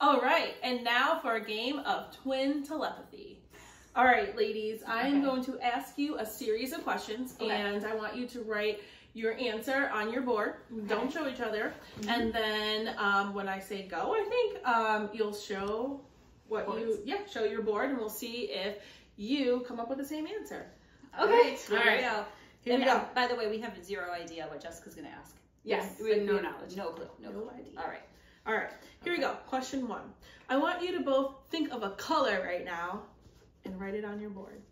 All right, and now for a game of twin telepathy. All right, ladies, I am Okay. going to ask you a series of questions, Okay. and I want you to write your answer on your board. Don't show each other. Mm-hmm. And then um, when I say go, I think um, you'll show what you yeah show your board, and we'll see if you come up with the same answer. Okay. All Here right. we go. Here and we go. uh, by the way, we have zero idea what Jessica's gonna ask. Yes, we- have no we- knowledge. No clue. No, No clue. idea. All right. All right, here we go. Question one. I want you to both think of a color right now and write it on your board.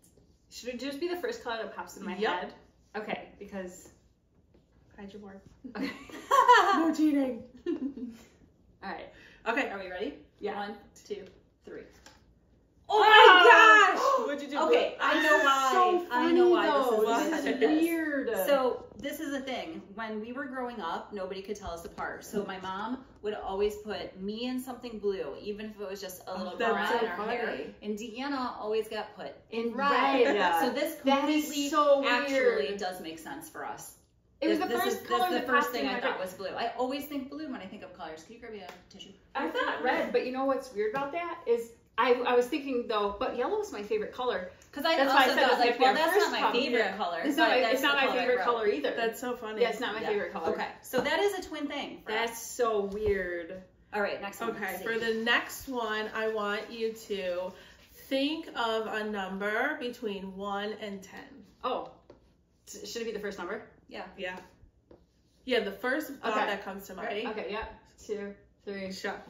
Should it just be the first color that pops in my Yep. head? Okay, because Hide your board. okay. No cheating. All right. okay. Are we ready? Yeah. One, two, three. Oh Ah! my gosh! Oh, What'd you do? Okay, I know why. So I know why though. this is this. weird. So this is the thing. When we were growing up, nobody could tell us apart. So my mom would always put me in something blue, even if it was just a little Oh, brown so in her hair. And Deanna always got put in red. red. So this completely so actually weird. does make sense for us. it was This- the first is, color this the first thing I thought was blue. I always think blue when I think of colors. Can you grab me a tissue? I thought red, but you know what's weird about that is I, I was thinking though, but yellow is my favorite color. Because I That's why I said thought it's like, like well, that's first not my color. favorite Yeah. color. It's not my, it's not my color favorite wrote. color either. That's so funny. yeah, it's not my Yeah. favorite color. Okay, so that is a twin thing. for us. That's so weird. all right. Next one. Okay, for the next one, I want you to think of a number between 1 and 10. Oh, should it be the first number? yeah. Yeah. Yeah, the first thought Okay. that comes to mind. Ready? Okay, yeah. Two, three. Shut.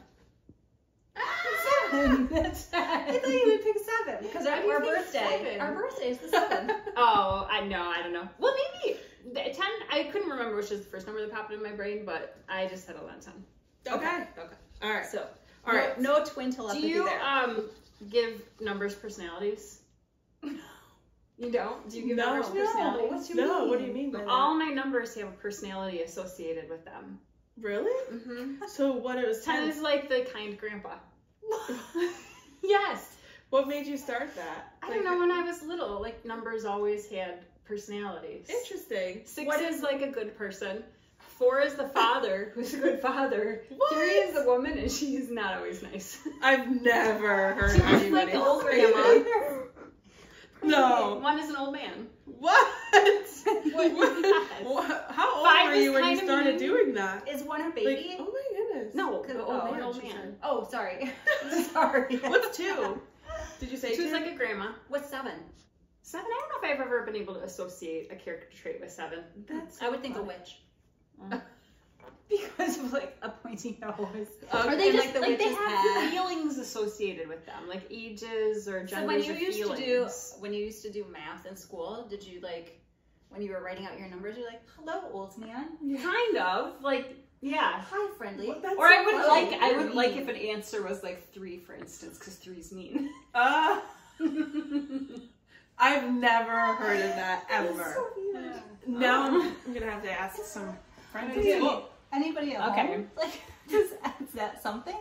Seven. That's I thought you would pick seven because our, our birthday. seven? Our birthday is the seventh. Oh, I know, I don't know. Well, maybe the ten. I couldn't remember which is the first number that popped in my brain, but I just said settled on ten. Okay. Okay. All right. So, All right. no, no twin Do telepathy you there. um give numbers personalities? You don't? Do you give No. numbers No, personalities? what you no, mean? what do you mean by that? All my numbers have a personality associated with them. Really? Mm-hmm. So what it was Ten 10? is like the kind grandpa. yes. What made you start that? I don't know. When I was little, like numbers always had personalities. Interesting. Six What is like a good person. Four is the father, who's a good father. What? Three is the woman, and she's not always nice. I've never heard She's like anybody the old grandma. No. One is an old man. What? What? What? How old Five were you when you started mean. doing that? is one a Like, baby? oh No, the oh, old, man, old man. said. Oh, sorry. sorry. What's two? Did you say She two? was like a grandma. What's seven? Seven. I don't know if I've ever been able to associate a character trait with seven. That's I would think a funny. witch. because of like a pointy nose. Um, Are they And, just like, the like they have hat. feelings associated with them, like ages or genders. So when you used feelings? to do when you used to do math in school, did you like when you were writing out your numbers, you're like, "Hello, old man. Kind of like yeah. Hi, friendly." Well, that's Or I would funny. like I would Mean. like if an answer was like three, for instance, because three's mean. Uh, I've never heard of that ever. Now I'm, I'm gonna have to ask some friends. Anybody, Well, anybody at Okay. home? Like, is, is that something?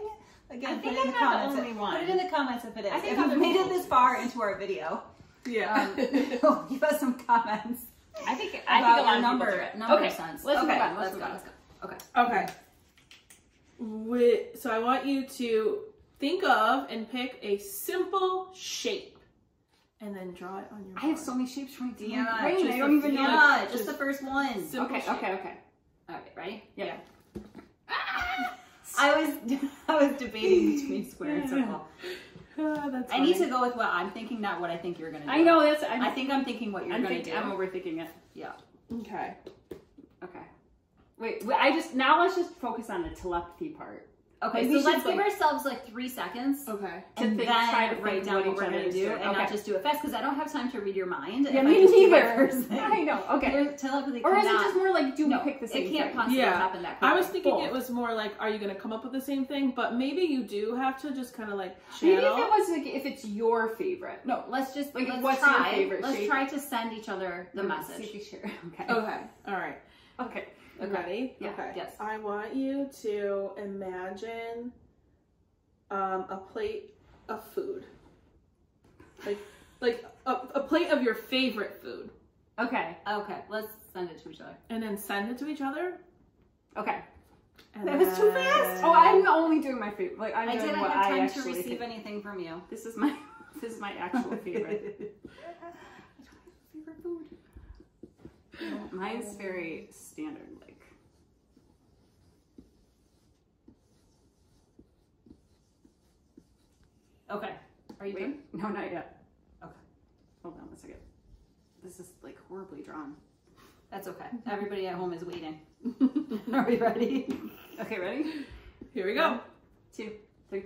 Again, I think put it in I'm the not the comments. only one. Put it in the comments if it is. I think if you've made it this far into our video, yeah. um, give us some comments I think about I think a lot of number people number okay, sense. Let's okay, move on. Let's, let's move go. on. Okay. Okay. So I want you to think of and pick a simple shape, and then draw it on your. I have so many shapes from Deanna, brain. just I don't even know. Yeah, just the first one. Okay, shape. okay, okay. All right, ready? Yeah. I was I was debating between square and circle. That's I need to go with what I'm thinking, not what I think you're gonna do. I know that's. I'm, I think I'm thinking what you're I'm, gonna think, do. I'm overthinking it. yeah. Okay. Okay. Wait, wait, I just now let's just focus on the telepathy part. Okay, Like, so let's give like- ourselves like three seconds. Okay. To and think- then try to write down what what we're gonna do, doing. and not just do it fast because I don't have time to read your mind. Yeah, me I just do my neither. first thing. I know. Okay. Your telepathy Or is it just more like do no, we pick the same thing? it can't thing? possibly Yeah. happen that I was thinking Both. it was more like, are you gonna come up with the same thing? But maybe you do have to just kind of like Maybe if channel. it was like if it's your favorite. No, let's just Like, let's what's your try. favorite let's shape? try to send each other the message. Sure. Okay. Okay. All right. Okay. You Okay. Ready? Yeah, Okay. yes. I want you to imagine um, a plate of food, like like a, a plate of your favorite food, Okay. Okay, let's send it to each other. and then send it to each other. Okay. And That was too fast. Oh, I'm only doing my favorite. Like I'm I doing didn't what have I time to actually receive think. anything from you. This is my this is my actual favorite. favorite food. Mine's very standard. Like Okay. Are you wait, no, not yet. Okay. Hold on a second. This is like horribly drawn. That's okay. Everybody at home is waiting. Are we ready? Okay, ready? Here we go. Two, three.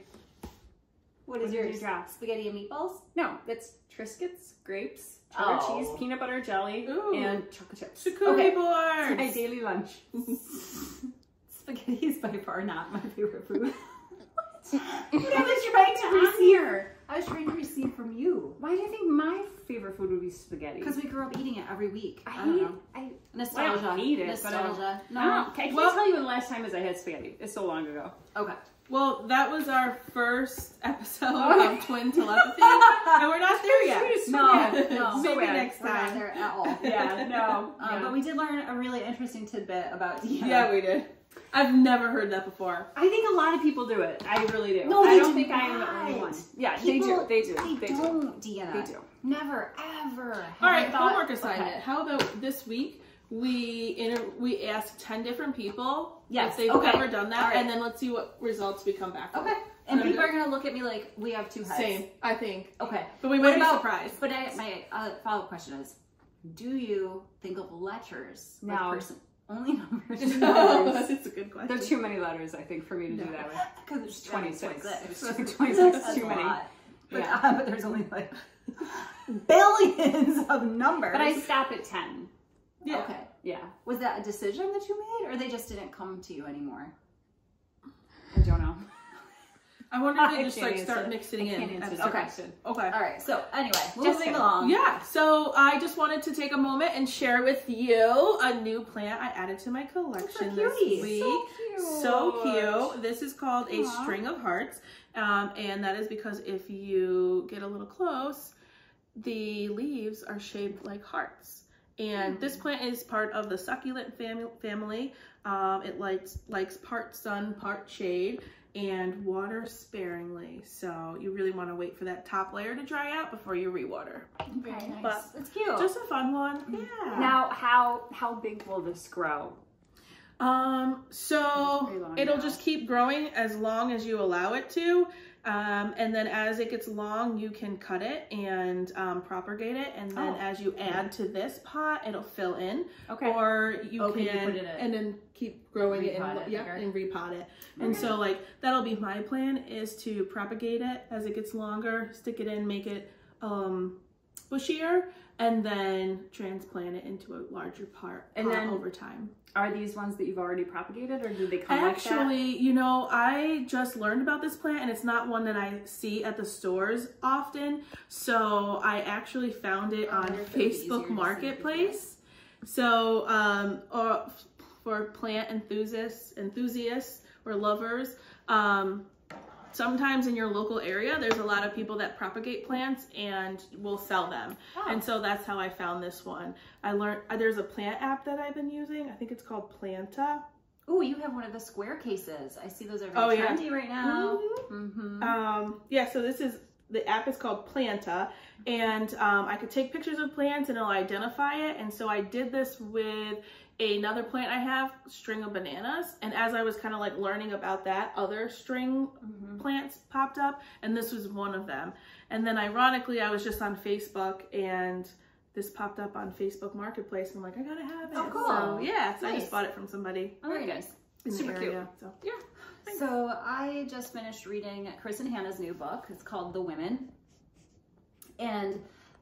What is did you yours? draw? Spaghetti and meatballs? No, that's Triscuits, grapes, cheddar Oh. cheese, peanut butter jelly, Ooh. and chocolate chips. Charcuterie Okay. It's my daily lunch. Spaghetti is by far not my favorite food. What? I was trying to receive. I was trying to receive from you. Why do you think my favorite food would be spaghetti? Because we grew up eating it every week. I, I don't hate. know. I, Nostalgia. I don't hate it, but I don't- Nostalgia. I No. don't. I can't Well- tell you when the last time is I had spaghetti. It's so long ago. Okay. Well, that was our first episode of Twin Telepathy, and we're not there yet. Sweet, No, bad. no. So Maybe bad. next We're not there at all. Yeah, no. Um, yeah. But we did learn a really interesting tidbit about Deanna. Yeah, we did. I've never heard that before. I think a lot of people do it. I really do. No, I don't do think I am the only one. Yeah, People- they do. They do. They, They, do. don't, Deanna. They do. Never, ever. have All I right, thought- homework assignment. Okay. How about this week? We inter- we asked ten different people Yes, if they've okay. ever done that, All right. and then let's see what results we come back with. Okay. And Sound people are gonna look at me like we have two heads. Same, I think, Okay. but we What might be about- surprised. But I, my uh, follow up question is, do you think of letters? like person- only numbers. That's a good question. There are too many letters, I think, for me to do that with. Because there's 26. 26. There's 26 That's too many. lot. But, Yeah. uh, but there's only like billions of numbers. But I stop at 10. yeah. Okay. Yeah. Was that a decision that you made, or they just didn't come to you anymore? I. I wonder if I they just like start answer- mixing I in. Okay. question. Okay. All right. So anyway, Just moving along. Yeah, so I just wanted to take a moment and share with you a new plant I added to my collection this week. So cute. So cute. This is called a Aw. string of hearts, um, and that is because if you get a little close, the leaves are shaped like hearts. And this plant is part of the succulent fami- family. Um, it likes likes part sun, part shade, and water sparingly. So you really want to wait for that top layer to dry out before you rewater. Very nice. But- it's cute. Just a fun one. Yeah. Now, how how big will this grow? Um, so it'll now. just keep growing as long as you allow it to. Um, and then as it gets long, you can cut it and um, propagate it. And then Oh. as you add to this pot, it'll fill in. Okay. Or you Oh, can you put it in? and then keep growing it and, it yeah, bigger? and repot it. And so like that'll be my plan is to propagate it as it gets longer, stick it in, make it um, bushier, and then transplant it into a larger part And pot then- over time. Are these ones that you've already propagated, or do they come like? Actually, you know, I just learned about this plant and it's not one that I see at the stores often. So I actually found it on wonder if it would be easier to Facebook Marketplace. So, um, or for plant enthusiasts, enthusiasts or lovers, um, sometimes in your local area, there's a lot of people that propagate plants and will sell them. Oh. And so that's how I found this one. I learned uh, there's a plant app that I've been using. I think it's called Planta. Oh, you have one of the square cases. I see those are Oh, very yeah. trendy right now. Mhm. Mm-hmm. Um, yeah, so this is the app is called Planta, and um, I could take pictures of plants and it'll identify it. And so I did this with another plant I have, string of bananas. And as I was kind of like learning about that, other string Mm-hmm. plants popped up, and this was one of them. And then ironically, I was just on Facebook and this popped up on Facebook Marketplace. And I'm like, I gotta have it. Oh, cool. So yeah, so I just bought it from somebody Oh, Very nice. Super the cute. So yeah. Thanks. So I just finished reading Kristin Hannah's new book. It's called The Women. And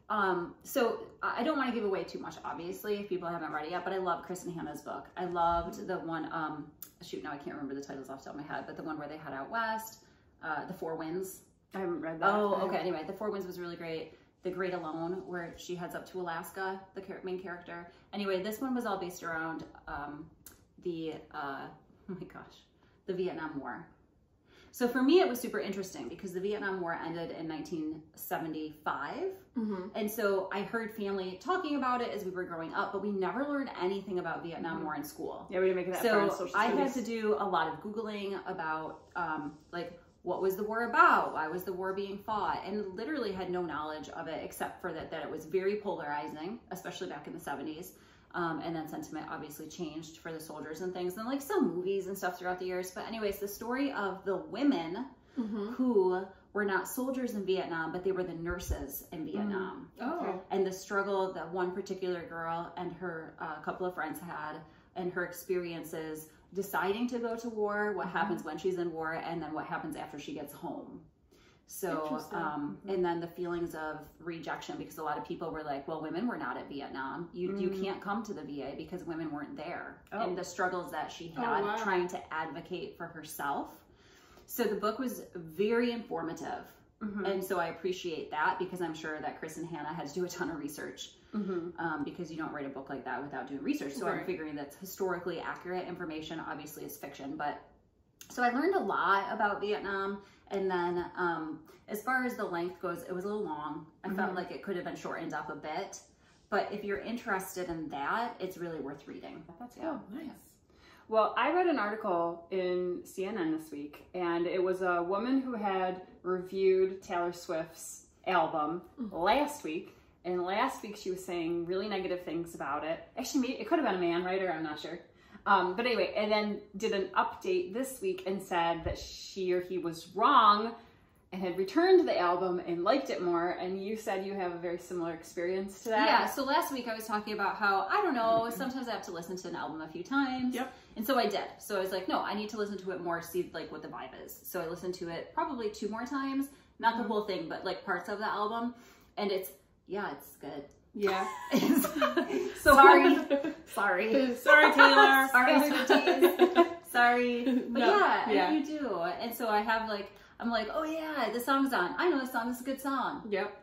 um, so I don't want to give away too much, obviously, if people haven't read it yet, but I love Kristin Hannah's book. I loved the one, um, shoot, now I can't remember the titles off the top of my head, but the one where they head out west, uh, The Four Winds. I haven't read that. Oh, okay. Anyway, The Four Winds was really great. The Great Alone, where she heads up to Alaska, the main character. Anyway, this one was all based around um, the, uh, oh my gosh, the Vietnam War. So for me, it was super interesting because the Vietnam War ended in 1975. Mm-hmm. And so I heard family talking about it as we were growing up, but we never learned anything about Vietnam Mhm. War in school. Yeah, we didn't make it that far in So social I had to do a lot of Googling about um, like what was the war about? Why was the war being fought? And literally had no knowledge of it except for that, that it was very polarizing, especially back in the 70s. Um, and then sentiment obviously changed for the soldiers and things, and like some movies and stuff throughout the years. But, anyways, the story of the women Mm-hmm. who were not soldiers in Vietnam, but they were the nurses in Vietnam Oh. And the struggle that one particular girl and her uh, couple of friends had and her experiences deciding to go to war what Mm-hmm. happens when she's in war and then what happens after she gets home so um, and then the feelings of rejection because a lot of people were like well women were not at vietnam you, you Mm. can't come to the va because women weren't there Oh. and the struggles that she Oh, had wow. trying to advocate for herself so the book was very informative Mhm. and so I appreciate that because I'm sure that Kristin Hannah had to do a ton of research Mhm. um, because you don't write a book like that without doing research. So I'm figuring that's historically accurate information. Obviously, is fiction, but so I learned a lot about Vietnam. And then um, as far as the length goes, it was a little long. I felt Mhm. like it could have been shortened up a bit. But if you're interested in that, it's really worth reading. That's Yeah. Oh, nice. Well, I read an article in CNN this week, and it was a woman who had reviewed Taylor Swift's album last week. And last week she was saying really negative things about it. Actually, it could have been a man writer, I'm not sure. Um, but anyway, and then did an update this week and said that she or he was wrong and had returned the album and liked it more. And you said you have a very similar experience to that. Yeah, so last week I was talking about how, I don't know, sometimes I have to listen to an album a few times. Yep. And so I did. So I was like, no, I need to listen to it more, see like what the vibe is. So I listened to it probably two more times. Not the Mhm. whole thing, but like parts of the album. And it's, yeah, it's good. Yeah. so sorry. Sorry. Sorry, Taylor. Sorry. Sorry. But No, yeah, yeah. you do. And so I have like, I'm like, oh yeah, the song's on. I know the song. This is a good song. Yep.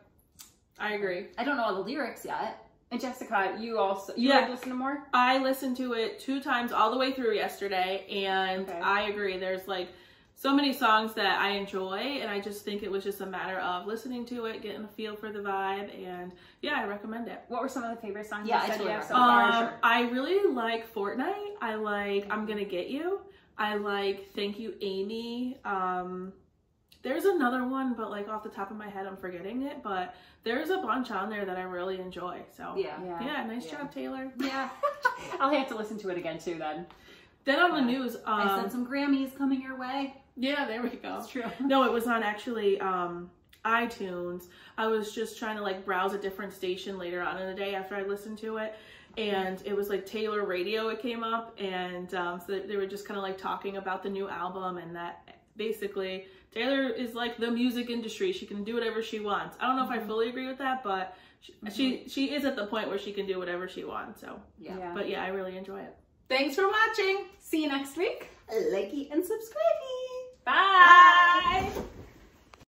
I agree. I don't know all the lyrics yet. And Jessica, you also you Yeah. yeah. listen to more? I listened to it two times all the way through yesterday, and Okay. I agree. There's like so many songs that I enjoy, and I just think it was just a matter of listening to it, getting a feel for the vibe, and yeah, I recommend it. What were some of the favorite songs Yeah, you I said totally you have so far? Um, I really like Fortnight. I like I'm gonna get you. I like thanK you aIMee. Um, there's another one, but like off the top of my head, I'm forgetting it. But there's a bunch on there that I really enjoy. So Yeah. Yeah. yeah, nice Yeah. job, Taylor. Yeah. I'll have to listen to it again too then. Then on the Yeah. news, I said um, some Grammys coming your way. Yeah, there we go. That's true. No, it was on actually um, iTunes. I was just trying to like browse a different station later on in the day after I listened to it. And it was like Taylor Radio, it came up. And um, so they were just kind of like talking about the new album and that basically Taylor is like the music industry. She can do whatever she wants. I don't know if I fully agree with that, but she, she, she is at the point where she can do whatever she wants. So, Yeah. but yeah, I really enjoy it. Thanks for watching. See you next week. Likey and subscribe. Bye. Bye.